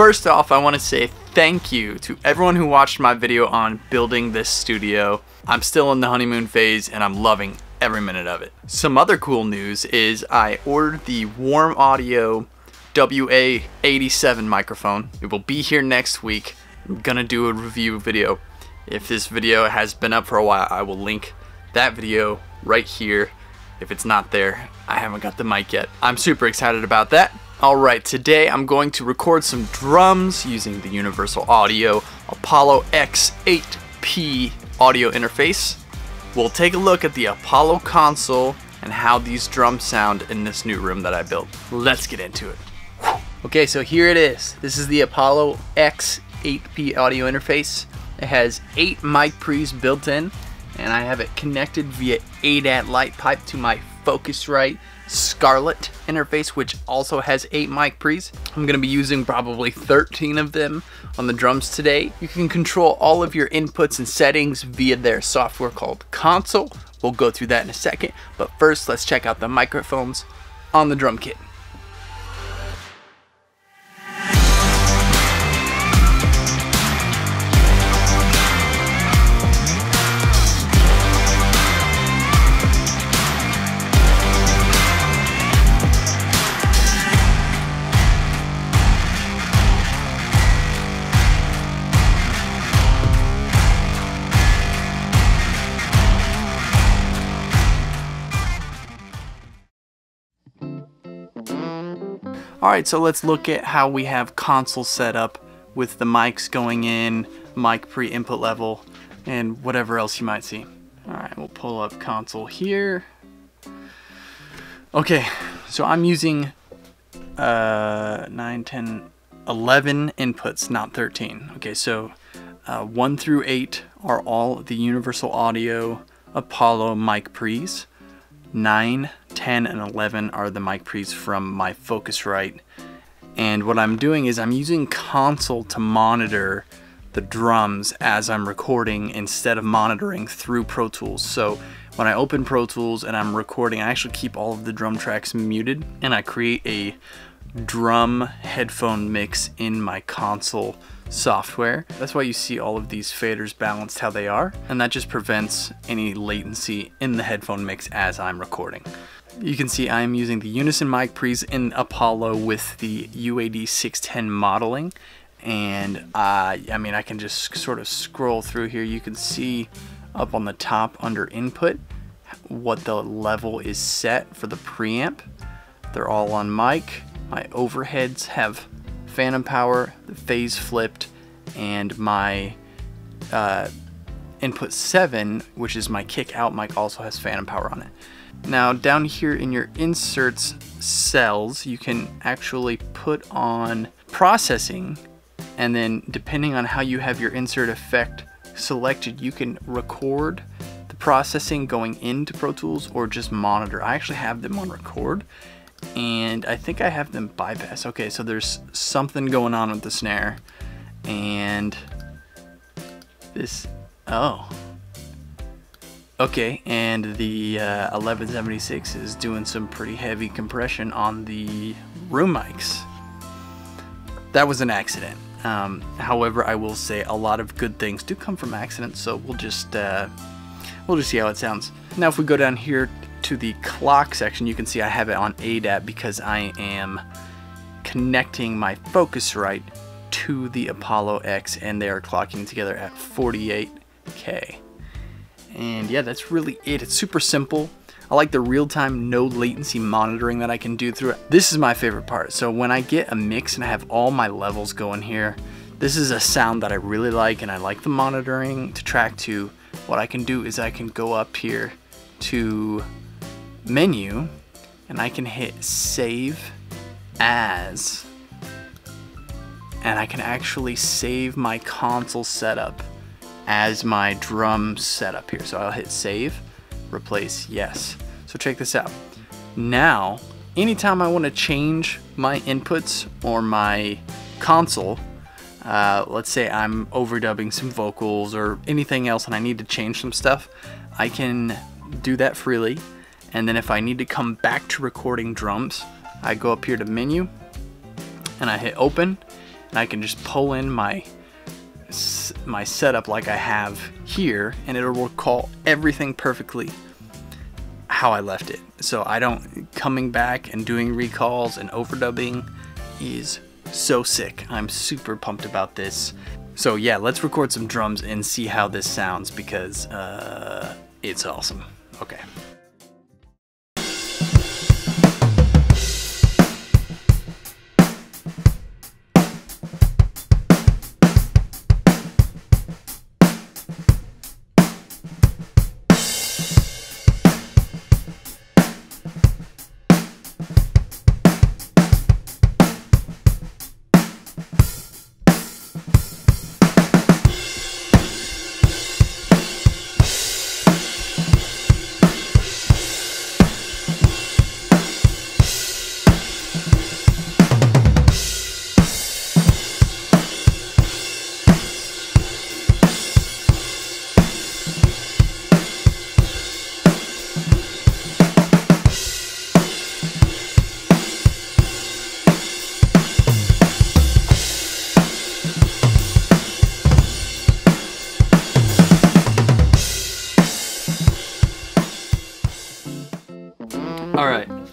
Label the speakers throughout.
Speaker 1: first off, I want to say thank you to everyone who watched my video on building this studio. I'm still in the honeymoon phase and I'm loving every minute of it. Some other cool news is I ordered the Warm Audio WA87 microphone. It will be here next week. I'm gonna do a review video. If this video has been up for a while, I will link that video right here. If it's not there, I haven't got the mic yet. I'm super excited about that. Alright, today I'm going to record some drums using the Universal Audio Apollo X8P audio interface. We'll take a look at the Apollo console and how these drums sound in this new room that I built. Let's get into it. Okay, so here it is. This is the Apollo X8P audio interface. It has eight mic pre's built in, and I have it connected via ADAT light pipe to my Focusrite Scarlett interface, which also has 8 mic pre's. I'm going to be using probably 13 of them on the drums today. You can control all of your inputs and settings via their software called Console. We'll go through that in a second, but first let's check out the microphones on the drum kit. Alright, so let's look at how we have console set up with the mics going in, mic pre-input level, and whatever else you might see. Alright, we'll pull up console here. Okay, so I'm using uh, 9, 10, 11 inputs, not 13. Okay, so uh, 1 through 8 are all the Universal Audio Apollo mic pre's. 9, 10, and 11 are the mic pre's from my Focusrite. And what I'm doing is I'm using console to monitor the drums as I'm recording instead of monitoring through Pro Tools. So when I open Pro Tools and I'm recording, I actually keep all of the drum tracks muted and I create a drum headphone mix in my console software. That's why you see all of these faders balanced how they are, and that just prevents any latency in the headphone mix as I'm recording. You can see I'm using the Unison mic pre's in Apollo with the UAD 610 modeling, and uh, I mean I can just sort of scroll through here. You can see up on the top under input what the level is set for the preamp. They're all on mic. My overheads have phantom power, the phase flipped, and my uh, input 7, which is my kick out mic, also has phantom power on it. Now down here in your inserts cells, you can actually put on processing and then depending on how you have your insert effect selected, you can record the processing going into Pro Tools or just monitor. I actually have them on record and I think I have them bypass. Okay, so there's something going on with the snare and this, oh. Okay, and the uh, 1176 is doing some pretty heavy compression on the room mics. That was an accident. Um, however, I will say a lot of good things do come from accidents, so we'll just uh, we'll just see how it sounds. Now, if we go down here to the clock section, you can see I have it on ADAT because I am connecting my Focusrite to the Apollo X and they are clocking together at 48K. And yeah, that's really it. It's super simple. I like the real-time, no latency monitoring that I can do through it. This is my favorite part. So when I get a mix and I have all my levels going here, this is a sound that I really like and I like the monitoring to track to. What I can do is I can go up here to menu and I can hit save as and I can actually save my console setup as my drum setup here. So I'll hit save, replace yes. So check this out. Now, anytime I want to change my inputs or my console, uh, let's say I'm overdubbing some vocals or anything else and I need to change some stuff, I can do that freely. And then if I need to come back to recording drums, I go up here to menu and I hit open and I can just pull in my my setup like I have here and it'll recall everything perfectly how I left it. So I don't coming back and doing recalls and overdubbing is so sick. I'm super pumped about this. So yeah, let's record some drums and see how this sounds because uh, it's awesome. Okay.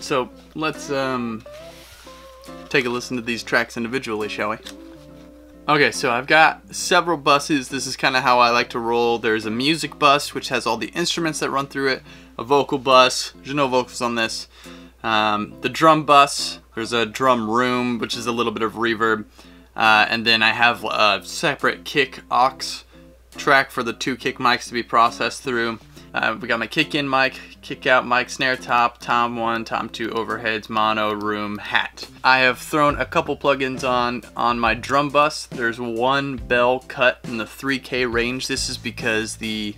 Speaker 1: So let's um, take a listen to these tracks individually, shall we? Okay, so I've got several buses. This is kind of how I like to roll. There's a music bus, which has all the instruments that run through it. A vocal bus. There's no vocals on this. Um, the drum bus. There's a drum room, which is a little bit of reverb. Uh, and then I have a separate kick aux track for the two kick mics to be processed through. Uh, we got my kick in mic, kick out mic, snare top, tom 1, tom 2 overheads, mono, room, hat. I have thrown a couple plugins on on my drum bus. There's one bell cut in the 3K range. This is because the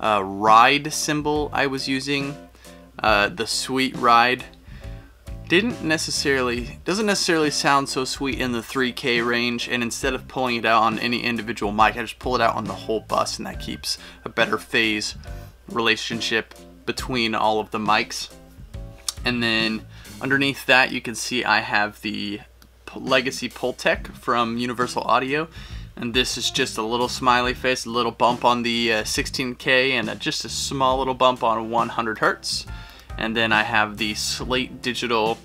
Speaker 1: uh, ride cymbal I was using, uh, the sweet ride, didn't necessarily doesn't necessarily sound so sweet in the 3k range and instead of pulling it out on any individual mic I just pull it out on the whole bus and that keeps a better phase relationship between all of the mics. And then underneath that you can see I have the Legacy Pultec from Universal Audio. And this is just a little smiley face, a little bump on the uh, 16K and a, just a small little bump on 100 Hertz. And then I have the Slate Digital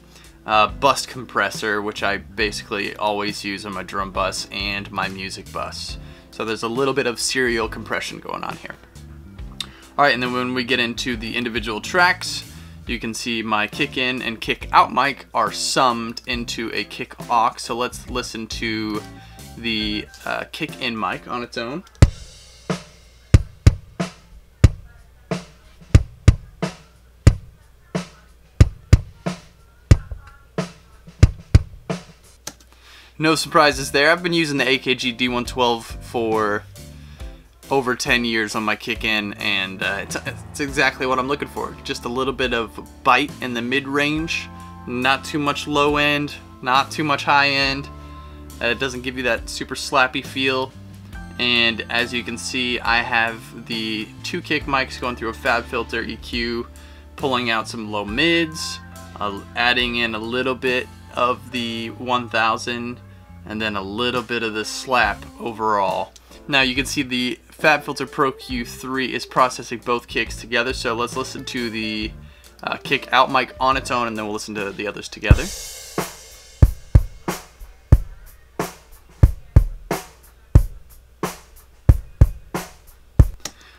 Speaker 1: uh, bus compressor, which I basically always use on my drum bus and my music bus. So there's a little bit of serial compression going on here. Alright, and then when we get into the individual tracks, you can see my kick in and kick out mic are summed into a kick aux. So let's listen to the uh, kick in mic on its own. No surprises there. I've been using the AKG D112 for over 10 years on my kick in and uh, it's, it's exactly what I'm looking for. Just a little bit of bite in the mid range, not too much low end, not too much high end. Uh, it doesn't give you that super slappy feel. And as you can see, I have the two kick mics going through a FabFilter EQ, pulling out some low mids, uh, adding in a little bit of the 1000, and then a little bit of the slap overall. Now you can see the FabFilter Pro Q3 is processing both kicks together, so let's listen to the uh, kick out mic on its own and then we'll listen to the others together.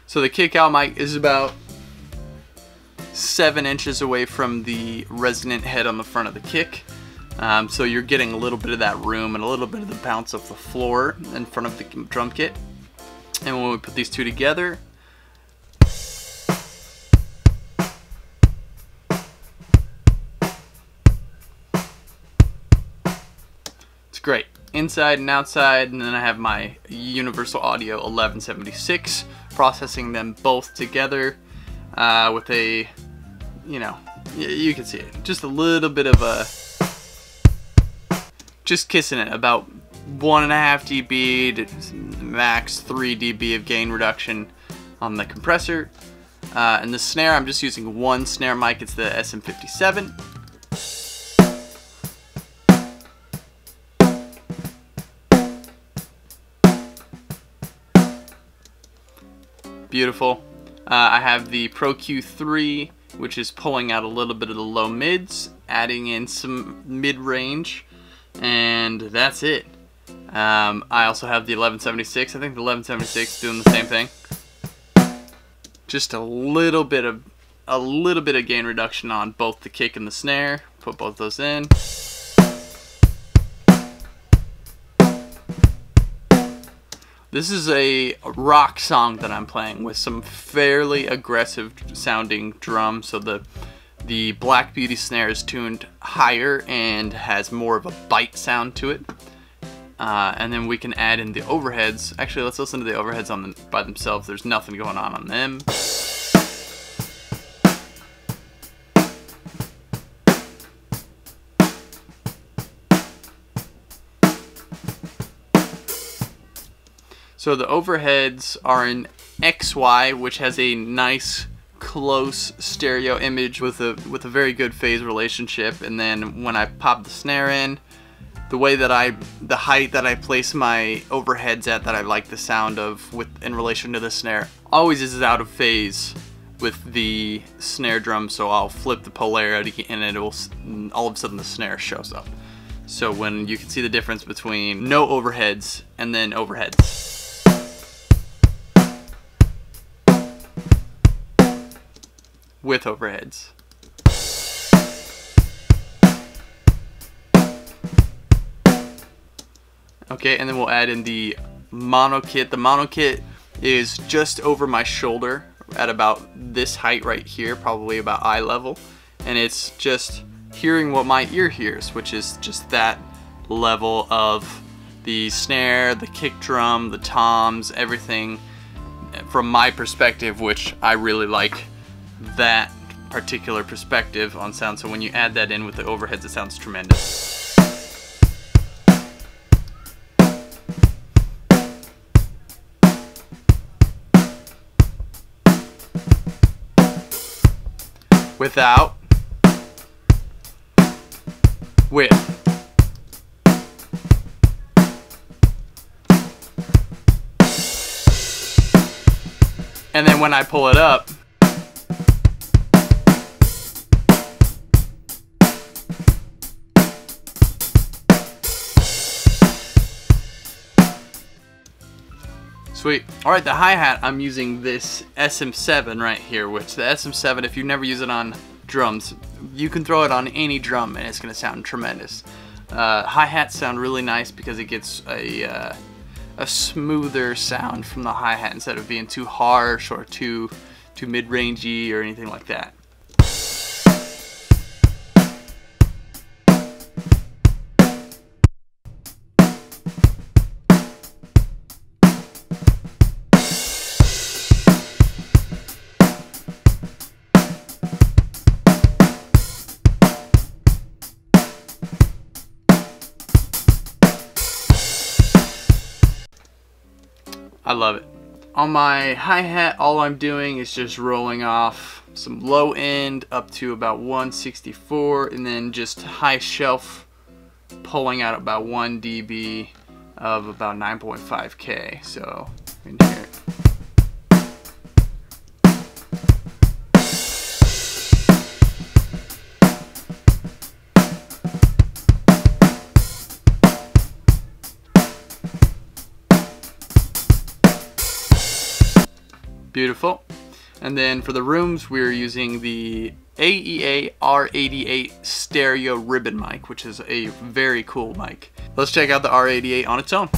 Speaker 1: So the kick out mic is about seven inches away from the resonant head on the front of the kick. Um, so you're getting a little bit of that room and a little bit of the bounce of the floor in front of the drum kit. And when we put these two together, it's great. Inside and outside, and then I have my Universal Audio 1176, processing them both together uh, with a, you know, you can see it. Just a little bit of a, just kissing it about one and a half dB max three dB of gain reduction on the compressor. Uh, and the snare, I'm just using one snare mic, it's the SM57. Beautiful. Uh, I have the Pro Q3, which is pulling out a little bit of the low mids, adding in some mid-range, and that's it. Um, I also have the 1176. I think the 1176 doing the same thing. Just a little bit of a little bit of gain reduction on both the kick and the snare. Put both those in. This is a rock song that I'm playing with some fairly aggressive sounding drums. So the the Black Beauty snare is tuned higher and has more of a bite sound to it. Uh, and then we can add in the overheads. Actually, let's listen to the overheads on the, by themselves. There's nothing going on on them. So the overheads are in XY, which has a nice close stereo image with a with a very good phase relationship. And then when I pop the snare in, the way that I the height that I place my overheads at that I like the sound of with in relation to the snare always is out of phase with the snare drum so I'll flip the polarity and it will all of a sudden the snare shows up so when you can see the difference between no overheads and then overheads with overheads. Okay, and then we'll add in the mono kit. The mono kit is just over my shoulder at about this height right here, probably about eye level. And it's just hearing what my ear hears, which is just that level of the snare, the kick drum, the toms, everything from my perspective, which I really like that particular perspective on sound. So when you add that in with the overheads, it sounds tremendous. Without. With. And then when I pull it up, Sweet. Alright, the hi-hat, I'm using this SM7 right here, which the SM7, if you never use it on drums, you can throw it on any drum and it's going to sound tremendous. Uh, hi-hats sound really nice because it gets a, uh, a smoother sound from the hi-hat instead of being too harsh or too, too mid-rangey or anything like that. On my hi-hat, all I'm doing is just rolling off some low end up to about 164 and then just high shelf pulling out about 1 dB of about 9.5k. So, in here. Beautiful. And then for the rooms, we're using the AEA R88 stereo ribbon mic, which is a very cool mic. Let's check out the R88 on its own.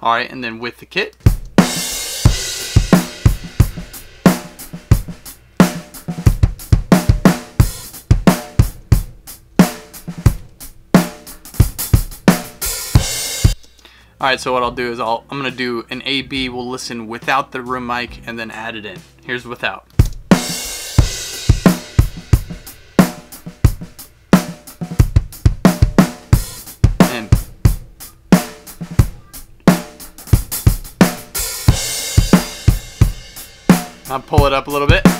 Speaker 1: Alright, and then with the kit. Alright, so what I'll do is I'll, I'm to do an AB, we'll listen without the room mic and then add it in. Here's without. And I'll pull it up a little bit.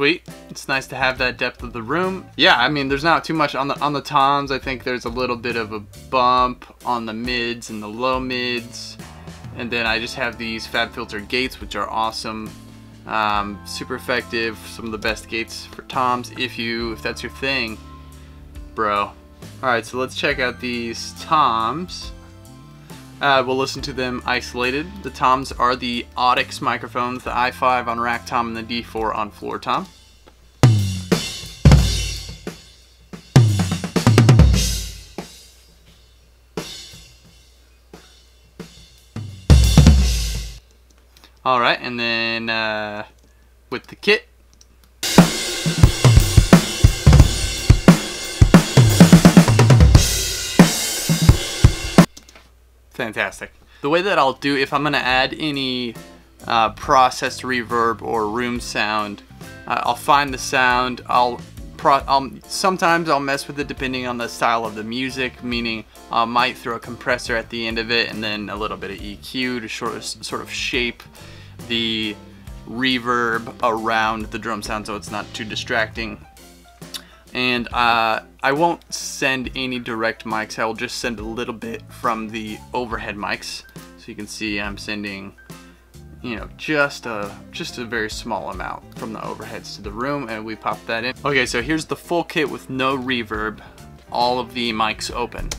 Speaker 1: Sweet. It's nice to have that depth of the room. Yeah, I mean, there's not too much on the on the toms. I think there's a little bit of a bump on the mids and the low mids. And then I just have these FabFilter gates, which are awesome. Um, super effective. Some of the best gates for toms if you if that's your thing, bro. All right, so let's check out these toms. Uh, we'll listen to them isolated. The toms are the Audix microphones, the i5 on rack tom and the D4 on floor tom. Alright, and then uh, with the kit, fantastic. The way that I'll do, if I'm going to add any uh, processed reverb or room sound, uh, I'll find the sound, I'll, I'll, sometimes I'll mess with it depending on the style of the music, meaning I might throw a compressor at the end of it and then a little bit of EQ to sort of, sort of shape the reverb around the drum sound so it's not too distracting and uh, I won't send any direct mics. I will just send a little bit from the overhead mics. So you can see I'm sending you know just a just a very small amount from the overheads to the room and we pop that in. Okay so here's the full kit with no reverb. All of the mics open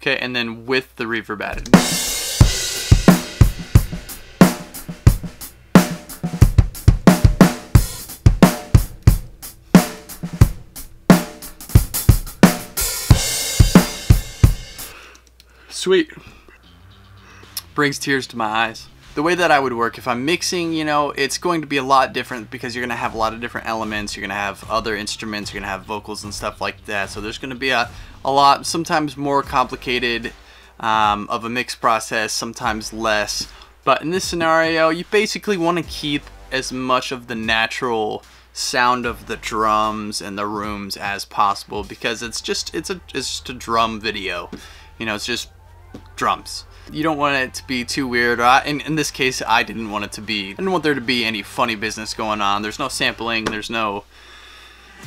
Speaker 1: Okay, and then with the reverb added. Sweet. Brings tears to my eyes the way that I would work if I'm mixing, you know, it's going to be a lot different because you're going to have a lot of different elements. You're going to have other instruments. You're going to have vocals and stuff like that. So there's going to be a, a lot, sometimes more complicated um, of a mix process, sometimes less. But in this scenario, you basically want to keep as much of the natural sound of the drums and the rooms as possible because it's just it's a it's just a drum video. You know, it's just drums. You don't want it to be too weird. I, in, in this case, I didn't want it to be. I didn't want there to be any funny business going on. There's no sampling. There's no,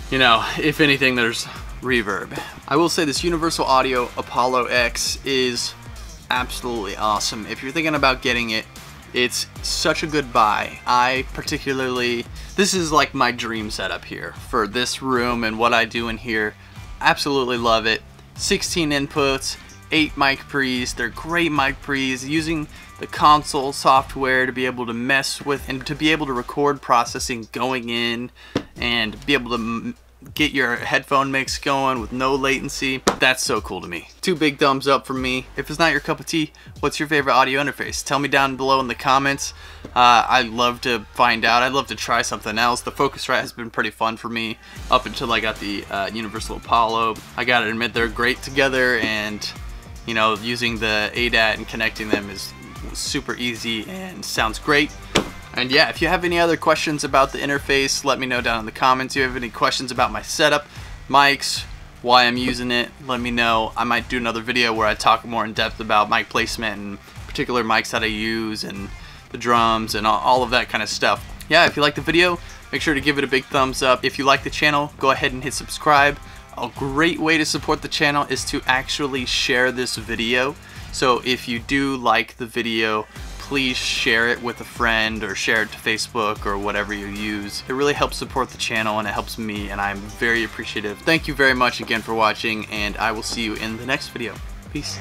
Speaker 1: you know, if anything, there's reverb. I will say this Universal Audio Apollo X is absolutely awesome. If you're thinking about getting it, it's such a good buy. I particularly, this is like my dream setup here for this room and what I do in here. Absolutely love it. 16 inputs, 8 mic pre's. They're great mic pre's using the console software to be able to mess with and to be able to record processing going in and be able to get your headphone mix going with no latency. That's so cool to me. Two big thumbs up from me. If it's not your cup of tea, what's your favorite audio interface? Tell me down below in the comments. Uh, I'd love to find out. I'd love to try something else. The Focusrite has been pretty fun for me up until I got the uh, Universal Apollo. I gotta admit they're great together and you know, using the ADAT and connecting them is super easy and sounds great. And yeah, if you have any other questions about the interface, let me know down in the comments. If you have any questions about my setup, mics, why I'm using it, let me know. I might do another video where I talk more in depth about mic placement and particular mics that I use and the drums and all of that kind of stuff. Yeah, if you like the video, make sure to give it a big thumbs up. If you like the channel, go ahead and hit subscribe. A great way to support the channel is to actually share this video. So if you do like the video, please share it with a friend or share it to Facebook or whatever you use. It really helps support the channel and it helps me and I'm very appreciative. Thank you very much again for watching and I will see you in the next video. Peace.